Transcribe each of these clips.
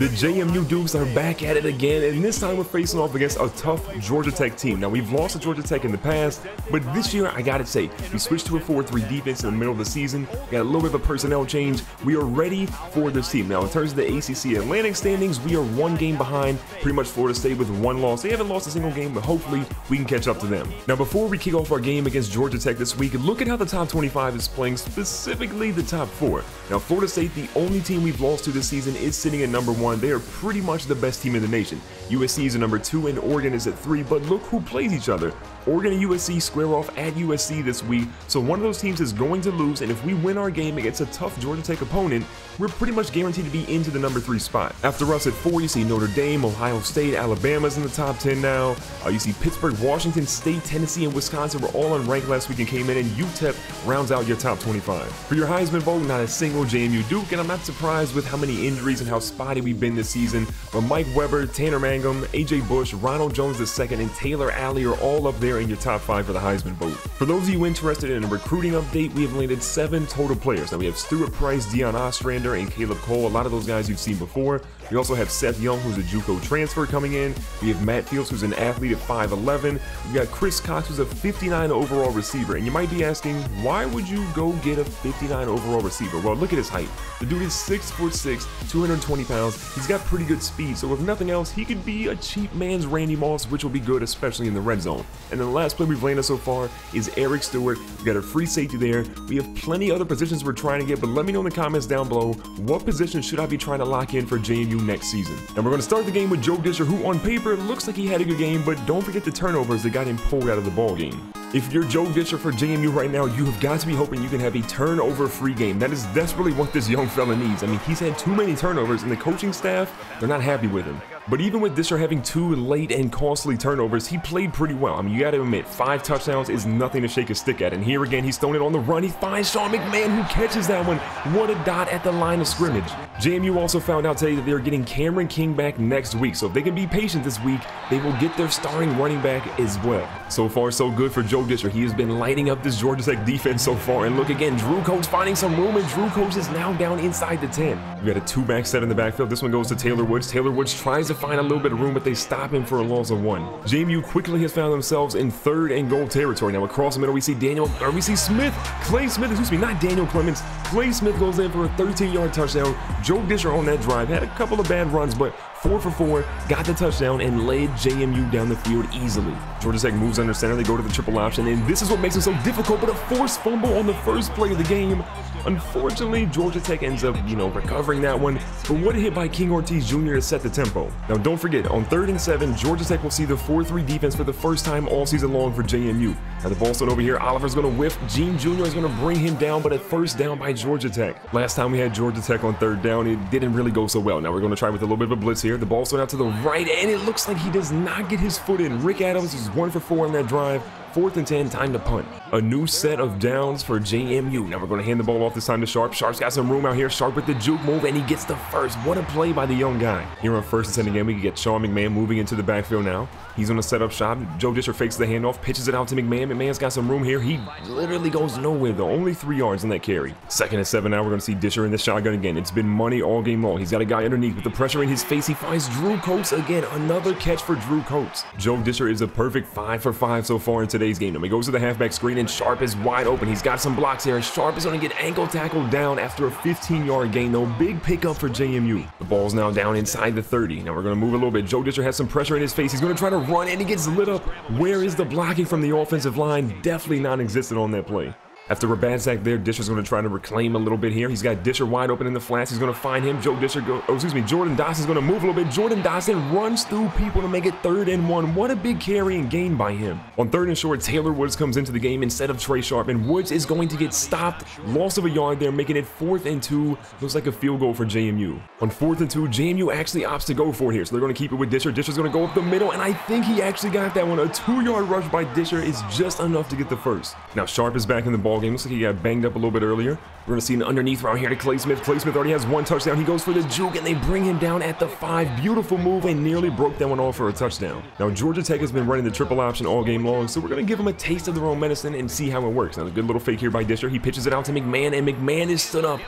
The JMU Dukes are back at it again, and this time we're facing off against a tough Georgia Tech team. Now, we've lost to Georgia Tech in the past, but this year, I gotta say, we switched to a 4-3 defense in the middle of the season, got a little bit of a personnel change. We are ready for this team. Now, in terms of the ACC Atlantic standings, we are one game behind pretty much Florida State with one loss. They haven't lost a single game, but hopefully we can catch up to them. Now, before we kick off our game against Georgia Tech this week, look at how the top 25 is playing, specifically the top four. Now, Florida State, the only team we've lost to this season, is sitting at number one. They are pretty much the best team in the nation. USC is at number two and Oregon is at three, but look who plays each other. Oregon and USC square off at USC this week, so one of those teams is going to lose, and if we win our game against a tough Georgia Tech opponent, we're pretty much guaranteed to be into the number three spot. After us at four, you see Notre Dame, Ohio State, Alabama's in the top 10 now. Uh, you see Pittsburgh, Washington State, Tennessee, and Wisconsin were all unranked last week and came in, and UTEP rounds out your top 25. For your Heisman vote, not a single JMU Duke, and I'm not surprised with how many injuries and how spotty we've been this season, but Mike Weber, Tanner Mangum, AJ Bush, Ronald Jones II, and Taylor Alley are all up there in your top five for the Heisman vote. For those of you interested in a recruiting update, we have landed seven total players. Now we have Stuart Price, Dion Ostrander, and Caleb Cole. A lot of those guys you've seen before. We also have Seth Young, who's a JUCO transfer coming in. We have Matt Fields, who's an athlete at 5'11. We got Chris Cox, who's a 59 overall receiver. And you might be asking, why would you go get a 59 overall receiver? Well, look at his height. The dude is 6'6", 220 pounds. He's got pretty good speed, so if nothing else, he could be a cheap man's Randy Moss, which will be good, especially in the red zone. And then the last play we've landed so far is Eric Stewart. We got a free safety there. We have plenty other positions we're trying to get, but let me know in the comments down below, what position should I be trying to lock in for JMU next season. And we're going to start the game with Joe Disher, who on paper looks like he had a good game, but don't forget the turnovers that got him pulled out of the ball game. If you're Joe Disher for JMU right now, you have got to be hoping you can have a turnover-free game. That is desperately what this young fella needs. I mean, he's had too many turnovers, and the coaching staff, they're not happy with him. But even with Disher having two late and costly turnovers, he played pretty well. I mean, you got to admit, five touchdowns is nothing to shake a stick at. And here again, he's throwing it on the run. He finds Sean McMahon, who catches that one. What a dot at the line of scrimmage. JMU also found out today that they're getting Cameron King back next week. So if they can be patient this week, they will get their starting running back as well. So far, so good for Joe Disher. He has been lighting up this Georgia Tech defense so far. And look again, Drew Coates finding some room, and Drew Coates is now down inside the 10. We got a two-back set in the backfield. This one goes to Taylor Woods. Taylor Woods tries to find a little bit of room, but they stop him for a loss of one. JMU quickly has found themselves in third and goal territory. Now across the middle, we see Daniel, or we see Smith, Clay Smith, excuse me, not Daniel Clements. Clay Smith goes in for a 13-yard touchdown. Joe Disher on that drive had a couple of bad runs, but four for four, got the touchdown, and led JMU down the field easily. Georgia Tech moves under center, they go to the triple option, and this is what makes it so difficult, but a forced fumble on the first play of the game. Unfortunately, Georgia Tech ends up, you know, recovering that one, but what a hit by King Ortiz Jr. to set the tempo. Now, don't forget, on third and seven, Georgia Tech will see the 4-3 defense for the first time all season long for JMU. Now, the ball's over here. Oliver's going to whiff. Gene Jr. is going to bring him down, but at first down by Georgia Tech. Last time we had Georgia Tech on third down, it didn't really go so well. Now, we're going to try with a little bit of a blitz here. The ball's thrown out to the right, and it looks like he does not get his foot in. Rick Adams is one for four on that drive. Fourth and 10, time to punt. A new set of downs for JMU. Now we're going to hand the ball off this time to Sharp. Sharp's got some room out here. Sharp with the juke move, and he gets the first. What a play by the young guy. Here on first and 10 again, we get Sean McMahon moving into the backfield now. He's on a setup shot. Joe Disher fakes the handoff, pitches it out to McMahon. McMahon's got some room here. He literally goes nowhere, though. Only three yards on that carry. Second and seven now, we're going to see Disher in the shotgun again. It's been money all game long. He's got a guy underneath with the pressure in his face. He finds Drew Coates again. Another catch for Drew Coates. Joe Disher is a perfect five for five so far in today's game. Now he goes to the halfback screen and Sharp is wide open. He's got some blocks here. Sharp is going to get ankle tackled down after a 15-yard gain. No big pickup for JMU. The ball's now down inside the 30. Now we're going to move a little bit. Joe Disher has some pressure in his face. He's going to try to run and he gets lit up. Where is the blocking from the offensive line? Definitely non-existent on that play. After a bad sack there, Disher's going to try to reclaim a little bit here. He's got Disher wide open in the flats. He's going to find him. Joe Disher go, oh, excuse me, Jordan Dawson's going to move a little bit. Jordan Dawson runs through people to make it third and one. What a big carry and gain by him. On third and short, Taylor Woods comes into the game instead of Trey Sharp, and Woods is going to get stopped. Loss of a yard there, making it fourth and two. Looks like a field goal for JMU. On fourth and two, JMU actually opts to go for it here, so they're going to keep it with Disher. Disher's going to go up the middle, and I think he actually got that one. A two-yard rush by Disher is just enough to get the first. Now Sharp is back in the ball game. Looks like he got banged up a little bit earlier. We're going to see an underneath round here to Clay Smith. Clay Smith already has one touchdown. He goes for the juke, and they bring him down at the five. Beautiful move, and nearly broke that one off for a touchdown. Now, Georgia Tech has been running the triple option all game long, so we're going to give him a taste of their own medicine and see how it works. Now, a good little fake here by Disher. He pitches it out to McMahon, and McMahon is stood up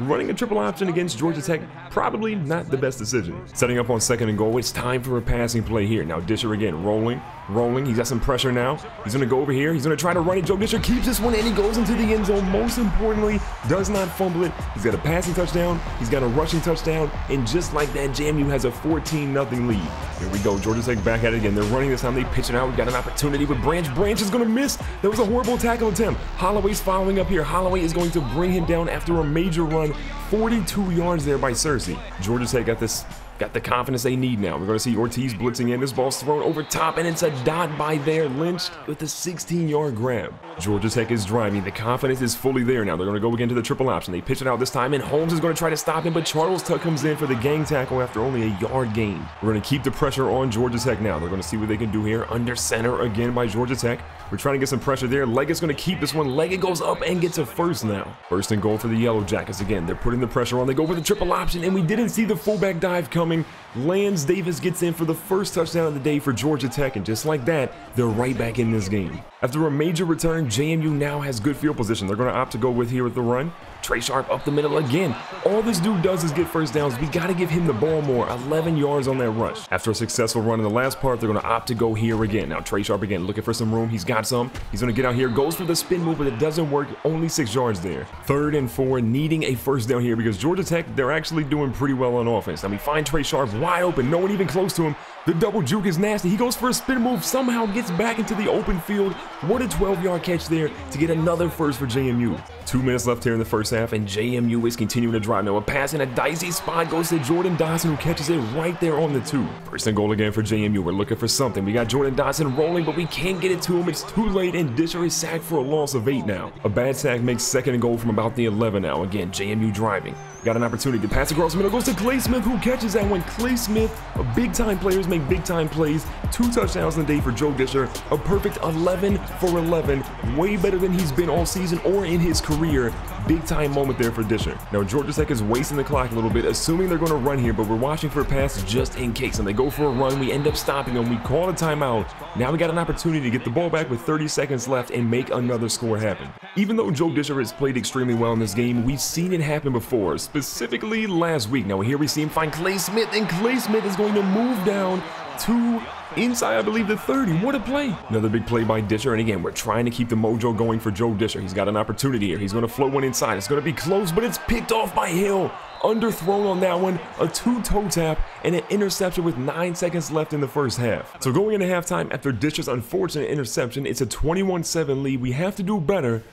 running a triple option against Georgia Tech, probably not the best decision. Setting up on second and goal, it's time for a passing play here. Now Disher again, rolling, rolling. He's got some pressure now. He's going to go over here. He's going to try to run it. Joe Disher keeps this one and he goes into the end zone. Most importantly, does not fumble it. He's got a passing touchdown. He's got a rushing touchdown. And just like that, JMU has a 14 0 lead. Here we go. Georgia Tech back at it again. They're running this time. They pitch it out. We got an opportunity with Branch. Branch is going to miss. That was a horrible tackle attempt. Holloway's following up here. Holloway is going to bring him down after a major run. 42 yards there by Searcy. Georgia Tech got this got the confidence they need now. We're going to see Ortiz blitzing in. This ball's thrown over top, and it's a dot by there. Lynch with a 16-yard grab. Georgia Tech is driving. The confidence is fully there now. They're going to go again to the triple option. They pitch it out this time, and Holmes is going to try to stop him, but Charles Tuck comes in for the gang tackle after only a yard gain. We're going to keep the pressure on Georgia Tech now. They're going to see what they can do here. Under center again by Georgia Tech. We're trying to get some pressure there. Leggett's going to keep this one. Leggett goes up and gets a first now. First and goal for the Yellow Jackets again. They're putting the pressure on. They go for the triple option, and we didn't see the fullback dive coming. Lance Davis gets in for the first touchdown of the day for Georgia Tech, and just like that, they're right back in this game. After a major return, JMU now has good field position. They're going to opt to go with here with the run. Trey Sharp up the middle again. All this dude does is get first downs. We got to give him the ball more. 11 yards on that rush. After a successful run in the last part, they're going to opt to go here again. Now, Trey Sharp again looking for some room. He's got some. He's going to get out here, goes for the spin move, but it doesn't work. Only six yards there. Third and four, needing a first down here because Georgia Tech, they're actually doing pretty well on offense. Now, we find Trey Sharp wide open. No one even close to him. The double juke is nasty. He goes for a spin move, somehow gets back into the open field. What a 12-yard catch there to get another first for JMU. Two minutes left here in the first half, and JMU is continuing to drive. Now a pass in a dicey spot goes to Jordan Dawson, who catches it right there on the two. First and goal again for JMU. We're looking for something. We got Jordan Dawson rolling, but we can't get it to him. It's too late, and Disher is sacked for a loss of eight now. A bad sack makes second and goal from about the 11 now. Again, JMU driving. Got an opportunity to pass across the middle. Goes to Clay Smith, who catches that one. Clay Smith, a big-time player, is making 20 big time plays, two touchdowns in the day for Joe Disher, a perfect 11 for 11, way better than he's been all season or in his career. Big time moment there for Disher. Now, Georgia Tech is wasting the clock a little bit, assuming they're going to run here, but we're watching for a pass just in case. And they go for a run. We end up stopping them. We call a timeout. Now we got an opportunity to get the ball back with 30 seconds left and make another score happen. Even though Joe Disher has played extremely well in this game, we've seen it happen before, specifically last week. Now, here we see him find Clay Smith, and Clay Smith is going to move down to inside, I believe, the 30. What a play. Another big play by Disher. And again, we're trying to keep the mojo going for Joe Disher. He's got an opportunity here. He's going to float one inside. It's going to be close, but it's picked off by Hill. Underthrown on that one, a two toe tap, and an interception with nine seconds left in the first half. So going into halftime after Disher's unfortunate interception, it's a 21 7 lead. We have to do better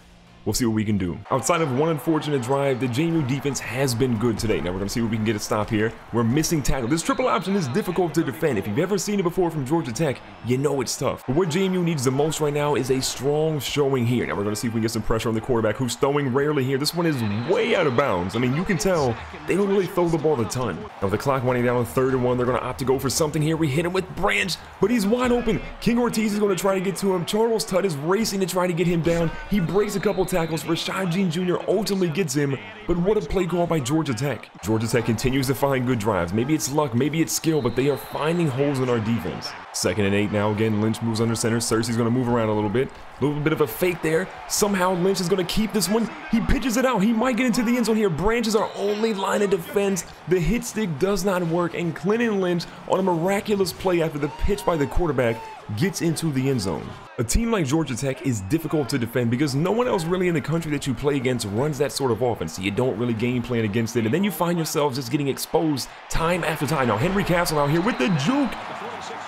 We'll see what we can do. Outside of one unfortunate drive, the JMU defense has been good today. Now we're going to see what we can get a stop here. We're missing tackle. This triple option is difficult to defend. If you've ever seen it before from Georgia Tech, you know it's tough. But what JMU needs the most right now is a strong showing here. Now we're going to see if we can get some pressure on the quarterback who's throwing rarely here. This one is way out of bounds. I mean, you can tell they don't really throw the ball a ton. Now the clock winding down third and one, they're going to opt to go for something here. We hit him with Branch, but he's wide open. King Ortiz is going to try to get to him. Charles Tutt is racing to try to get him down. He breaks a couple tackles. Rashad Jean Jr. ultimately gets him, but what a play call by Georgia Tech. Georgia Tech continues to find good drives. Maybe it's luck, maybe it's skill, but they are finding holes in our defense. Second and eight now. Again, Lynch moves under center. Going to move around a little bit. A little bit of a fake there. Somehow Lynch is to keep this one. He pitches it out. He might get into the end zone here. Branch is our only line of defense. The hit stick does not work, and Clinton Lynch, on a miraculous play after the pitch by the quarterback, gets into the end zone. A team like Georgia Tech is difficult to defend because no one else really in the country that you play against runs that sort of offense. You don't really game plan against it, and then you find yourselves just getting exposed time after time. Now, Henry Castle out here with the juke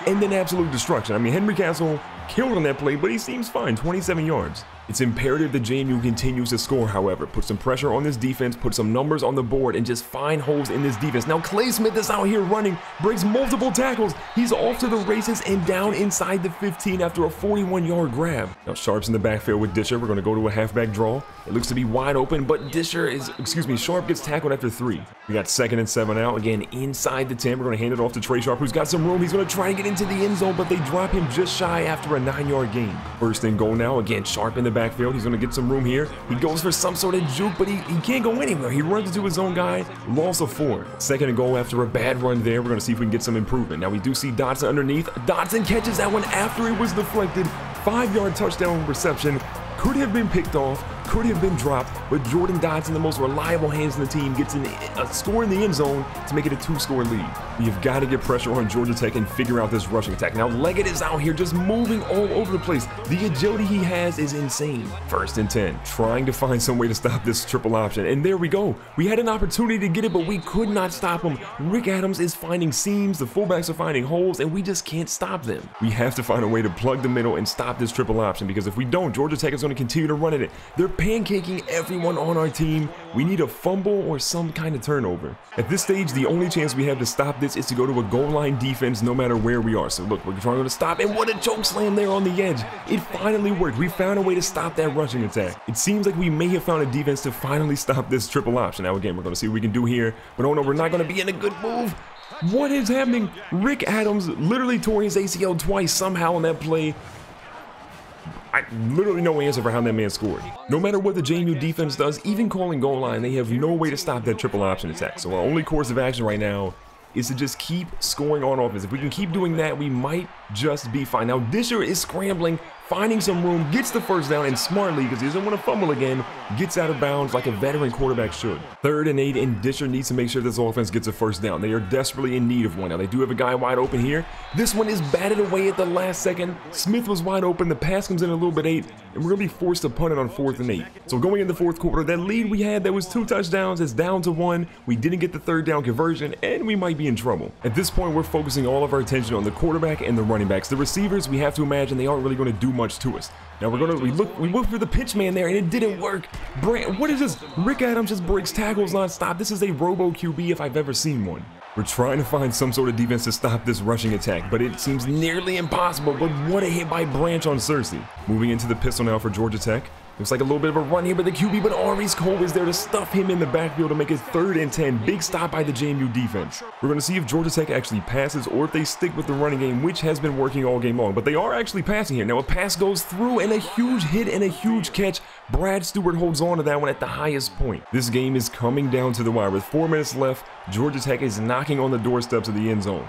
and then absolute destruction. I mean, Henry Castle killed on that play, but he seems fine, 27 yards. It's imperative that JMU continues to score, however. Put some pressure on this defense, put some numbers on the board, and just find holes in this defense. Now, Clay Smith is out here running, breaks multiple tackles. He's off to the races and down inside the 15 after a 41-yard grab. Now, Sharp's in the backfield with Disher. We're going to go to a halfback draw. It looks to be wide open, but Disher is, excuse me, Sharp gets tackled after three. We got second and seven out. Again, inside the 10. We're going to hand it off to Trey Sharp, who's got some room. He's going to try and get into the end zone, but they drop him just shy after a nine-yard gain. First and goal now. Again, Sharp in the backfield. He's going to get some room here. He goes for some sort of juke, but he, he can't go anywhere. He runs into his own guy. Loss of four. Second and goal after a bad run there. We're going to see if we can get some improvement. Now we do see Dodson underneath. Dodson catches that one after it was deflected. Five-yard touchdown reception. Could have been picked off, could have been dropped, but Jordan Dodson, the most reliable hands in the team, gets an, a score in the end zone to make it a two-score lead. We've got to get pressure on Georgia Tech and figure out this rushing attack. Now, Leggett is out here just moving all over the place. The agility he has is insane. First and 10, trying to find some way to stop this triple option. And there we go. We had an opportunity to get it, but we could not stop him. Rick Adams is finding seams, the fullbacks are finding holes, and we just can't stop them. We have to find a way to plug the middle and stop this triple option because if we don't, Georgia Tech is going to continue to run at it. They're pancaking everyone on our team. We need a fumble or some kind of turnover. At this stage, the only chance we have to stop this is to go to a goal line defense no matter where we are. So look, we're trying to stop, and what a choke slam there on the edge. It finally worked. We found a way to stop that rushing attack. It seems like we may have found a defense to finally stop this triple option. Now again, we're going to see what we can do here. But oh no, we're not going to be in a good move. What is happening? Rick Adams literally tore his ACL twice somehow on that play. I literally no answer for how that man scored. No matter what the JMU defense does, even calling goal line, they have no way to stop that triple option attack. So our only course of action right now is to just keep scoring on offense. If we can keep doing that, we might just be fine. Now, Disher is scrambling finding some room, gets the first down, and smartly, because he doesn't want to fumble again, gets out of bounds like a veteran quarterback should. Third and eight, and Disher needs to make sure this offense gets a first down. They are desperately in need of one. Now, they do have a guy wide open here. This one is batted away at the last second. Smith was wide open. The pass comes in a little bit eight, and we're to be forced to punt it on fourth and eight. So going in the fourth quarter, that lead we had that was two touchdowns is down to one. We didn't get the third down conversion, and we might be in trouble. At this point, we're focusing all of our attention on the quarterback and the running backs. The receivers, we have to imagine they aren't really going to do much to us. Now we're gonna we look we look for the pitch man there and it didn't work. Brand, what is this? Rick Adams just breaks tackles non-stop. This is a robo QB if I've ever seen one. We're trying to find some sort of defense to stop this rushing attack, but it seems nearly impossible. But what a hit by Branch on Searcy. Moving into the pistol now for Georgia Tech. Looks like a little bit of a run here by the QB, but Maurice Cole is there to stuff him in the backfield to make it third and 10. Big stop by the JMU defense. We're going to see if Georgia Tech actually passes or if they stick with the running game, which has been working all game long. But they are actually passing here. Now a pass goes through and a huge hit and a huge catch. Brad Stewart holds on to that one at the highest point. This game is coming down to the wire. With four minutes left, Georgia Tech is knocking on the doorsteps of the end zone.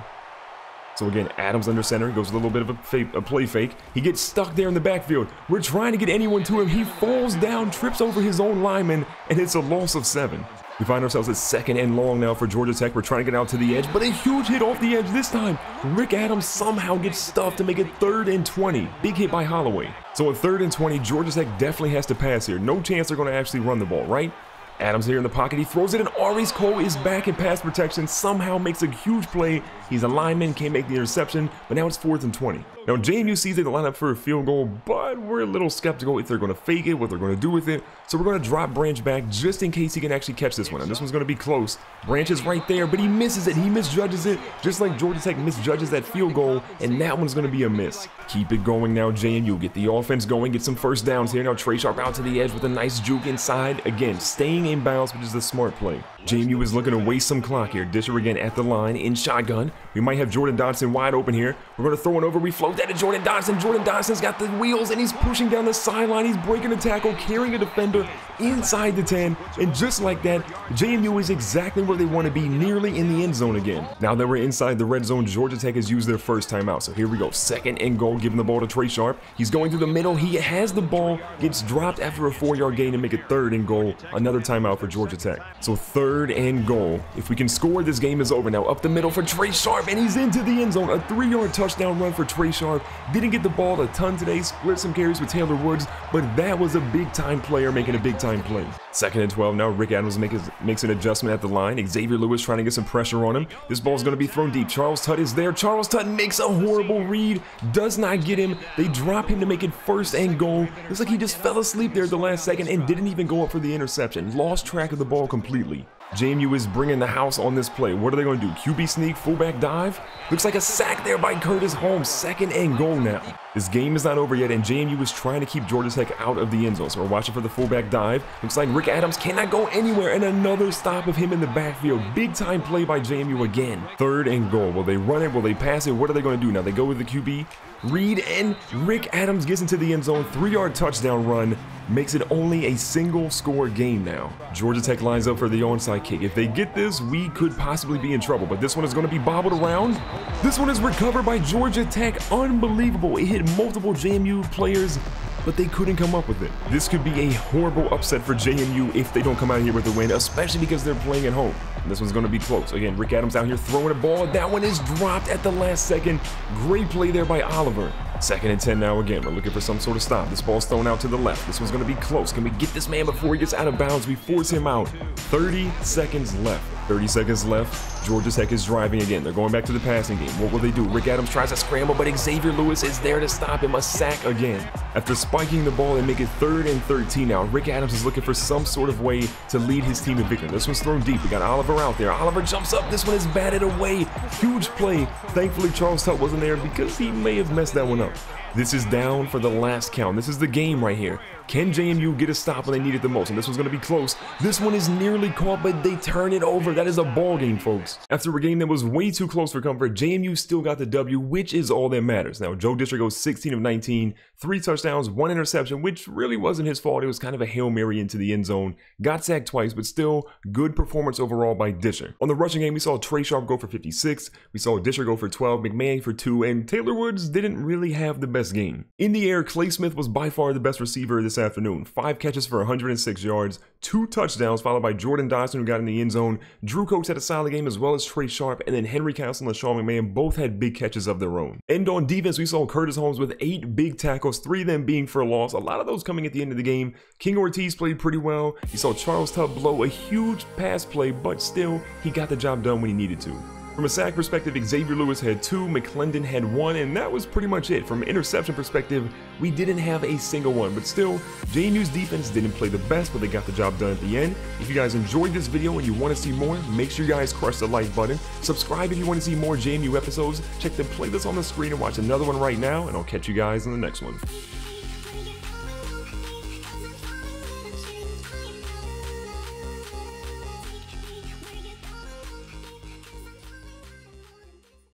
So again, Adams under center, goes a little bit of a, a, play fake. He gets stuck there in the backfield. We're trying to get anyone to him. He falls down, trips over his own lineman, and it's a loss of seven. We find ourselves at second and long now for Georgia Tech. We're trying to get out to the edge, but a huge hit off the edge this time. Rick Adams somehow gets stuffed to make it third and 20. Big hit by Holloway. So at third and 20, Georgia Tech definitely has to pass here. No chance they're going to actually run the ball, right? Adams here in the pocket. He throws it, and Aries Cole is back in pass protection. Somehow makes a huge play. He's a lineman, can't make the interception, but now it's fourth and 20. Now, JMU sees they line up for a field goal, but we're a little skeptical if they're going to fake it, what they're going to do with it. So we're going to drop Branch back just in case he can actually catch this one. And this one's going to be close. Branch is right there, but he misses it. He misjudges it, just like Georgia Tech misjudges that field goal, and that one's going to be a miss. Keep it going now, JMU. Get the offense going, get some first downs here. Now, Trey Sharp out to the edge with a nice juke inside. Again, staying bounds, which is the smart play. JMU is looking to waste some clock here. Disher again at the line in shotgun. We might have Jordan Dodson wide open here. We're going to throw it over. We float that to Jordan Dodson. Jordan Dodson's got the wheels and he's pushing down the sideline. He's breaking a tackle, carrying a defender inside the 10. And just like that, JMU is exactly where they want to be, nearly in the end zone again. Now that we're inside the red zone, Georgia Tech has used their first timeout. So here we go. Second and goal, giving the ball to Trey Sharp. He's going through the middle. He has the ball, gets dropped after a four-yard gain to make it third and goal. Another timeout for Georgia Tech. So third and goal. If we can score, this game is over. Now up the middle for Trey Sharp, and he's into the end zone. A three-yard touchdown run for Trey Sharp. Didn't get the ball a ton today, split some carries with Taylor Woods, but that was a big-time player making a big-time play. Second and 12 now. Rick Adams make his, makes an adjustment at the line. Xavier Lewis trying to get some pressure on him. This ball's going to be thrown deep. Charles Tutt is there. Charles Tutt makes a horrible read. Does not get him. They drop him to make it first and goal. Looks like he just fell asleep there at the last second and didn't even go up for the interception. Lost track of the ball completely. JMU is bringing the house on this play. What are they going to do? QB sneak, fullback dive? Looks like a sack there by Curtis Holmes. Second and goal now. This game is not over yet, and JMU is trying to keep Georgia Tech out of the end zone. So we're watching for the fullback dive. Looks like Rick Adams cannot go anywhere, and another stop of him in the backfield. Big time play by JMU again. Third and goal. Will they run it? Will they pass it? What are they going to do now? They go with the QB. read and Rick Adams gets into the end zone. Three yard touchdown run makes it only a single score game now. Georgia Tech lines up for the onside kick. If they get this, we could possibly be in trouble, but this one is going to be bobbled around. This one is recovered by Georgia Tech. Unbelievable. It hit multiple JMU players, but they couldn't come up with it. This could be a horrible upset for JMU if they don't come out here with a win, especially because they're playing at home. And this one's going to be close. Again, Rick Adams out here throwing a ball. That one is dropped at the last second. Great play there by Oliver. Second and 10 now again. We're looking for some sort of stop. This ball's thrown out to the left. This one's going to be close. Can we get this man before he gets out of bounds? We force him out. 30 seconds left. 30 seconds left. Georgia Tech is driving again. They're going back to the passing game. What will they do? Rick Adams tries to scramble, but Xavier Lewis is there to stop him. A sack again. After spiking the ball and make it third and 13 now, Rick Adams is looking for some sort of way to lead his team to victory. This one's thrown deep. We got Oliver out there. Oliver jumps up. This one is batted away. Huge play. Thankfully, Charles Tuck wasn't there because he may have messed that one up out. This is down for the last count. This is the game right here. Can JMU get a stop when they need it the most? And this one's going to be close. This one is nearly caught, but they turn it over. That is a ball game, folks. After a game that was way too close for comfort, JMU still got the W, which is all that matters. Now, Joe Disher goes 16 of 19, three touchdowns, one interception, which really wasn't his fault. It was kind of a Hail Mary into the end zone. Got sacked twice, but still good performance overall by Disher. On the rushing game, we saw Trey Sharp go for 56. We saw Disher go for 12, McMahon for 2, and Taylor Woods didn't really have the best game. In the air, Clay Smith was by far the best receiver this afternoon. Five catches for 106 yards, two touchdowns, followed by Jordan Dodson, who got in the end zone. Drew Coates had a solid game, as well as Trey Sharp, and then Henry Castle and Sean McMahon both had big catches of their own. And on defense, we saw Curtis Holmes with eight big tackles, three of them being for a loss. A lot of those coming at the end of the game. King Ortiz played pretty well. You saw Charles Tubb blow a huge pass play, but still, he got the job done when he needed to. From a sack perspective, Xavier Lewis had two, McClendon had one, and that was pretty much it. From an interception perspective, we didn't have a single one, but still, JMU's defense didn't play the best, but they got the job done at the end. If you guys enjoyed this video and you want to see more, make sure you guys crush the like button. Subscribe if you want to see more JMU episodes. Check the playlist on the screen and watch another one right now, and I'll catch you guys in the next one.